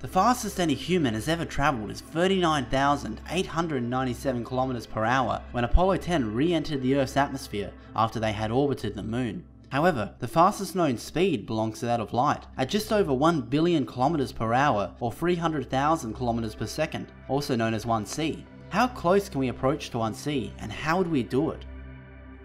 The fastest any human has ever travelled is 39,897 km per hour when Apollo 10 re-entered the Earth's atmosphere after they had orbited the moon. However, the fastest known speed belongs to that of light, at just over 1 billion kilometers per hour or 300,000 kilometers per second, also known as 1c. How close can we approach to 1c and how would we do it?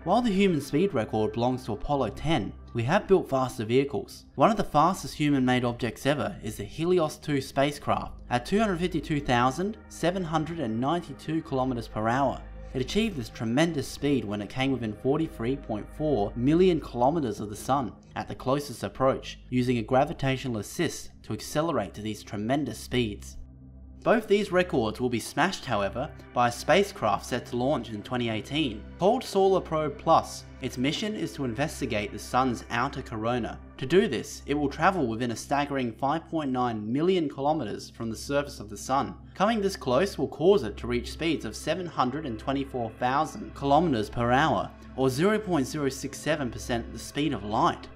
While the human speed record belongs to Apollo 10, we have built faster vehicles. One of the fastest human-made objects ever is the Helios 2 spacecraft at 252,792 km per hour. It achieved this tremendous speed when it came within 43.4 million kilometers of the Sun at the closest approach, using a gravitational assist to accelerate to these tremendous speeds. Both these records will be smashed however by a spacecraft set to launch in 2018 called Solar Probe Plus. Its mission is to investigate the sun's outer corona. To do this, it will travel within a staggering 5.9 million kilometers from the surface of the sun. Coming this close will cause it to reach speeds of 724,000 kilometers per hour or 0.067% the speed of light.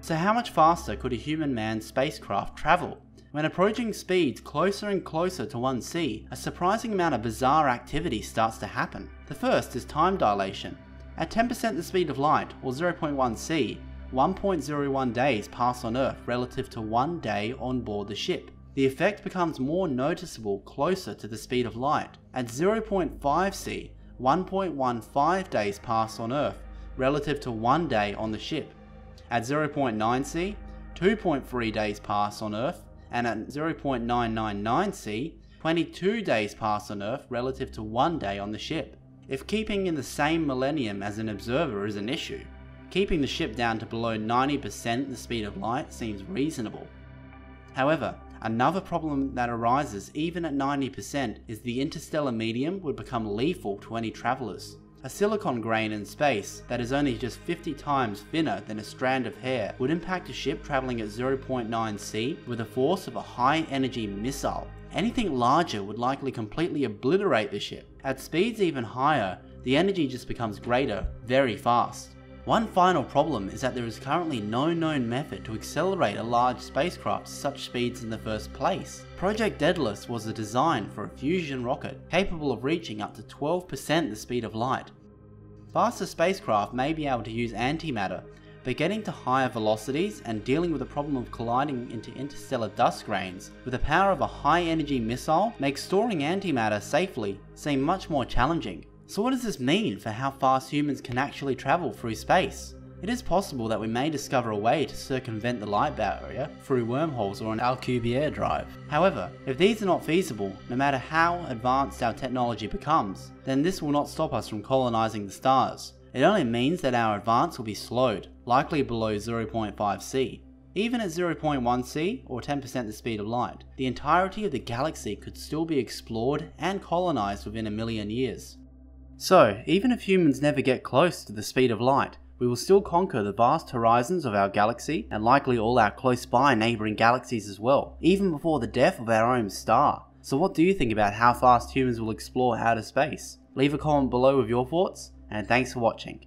So how much faster could a human manned spacecraft travel? When approaching speeds closer and closer to 1c, a surprising amount of bizarre activity starts to happen. The first is time dilation. At 10% the speed of light, or 0.1c, 1.01 days pass on Earth relative to 1 day on board the ship. The effect becomes more noticeable closer to the speed of light. At 0.5c, 1.15 days pass on Earth relative to 1 day on the ship. At 0.9c, 2.3 days pass on Earth and at 0.999c, 22 days pass on Earth relative to one day on the ship. If keeping in the same millennium as an observer is an issue, keeping the ship down to below 90% the speed of light seems reasonable. However, another problem that arises even at 90% is the interstellar medium would become lethal to any travellers. A silicon grain in space that is only just 50 times thinner than a strand of hair would impact a ship travelling at 0.9 c with the force of a high energy missile. Anything larger would likely completely obliterate the ship. At speeds even higher, the energy just becomes greater very fast. One final problem is that there is currently no known method to accelerate a large spacecraft to such speeds in the first place. Project Daedalus was a design for a fusion rocket capable of reaching up to 12% the speed of light. Faster spacecraft may be able to use antimatter, but getting to higher velocities and dealing with the problem of colliding into interstellar dust grains with the power of a high energy missile makes storing antimatter safely seem much more challenging. So what does this mean for how fast humans can actually travel through space? It is possible that we may discover a way to circumvent the light barrier through wormholes or an Alcubierre drive. However, if these are not feasible, no matter how advanced our technology becomes, then this will not stop us from colonizing the stars. It only means that our advance will be slowed, likely below 0.5 c. Even at 0.1 c, or 10% the speed of light, the entirety of the galaxy could still be explored and colonized within a million years. So, even if humans never get close to the speed of light, we will still conquer the vast horizons of our galaxy and likely all our close by neighbouring galaxies as well, even before the death of our own star. So what do you think about how fast humans will explore outer space? Leave a comment below with your thoughts, and thanks for watching.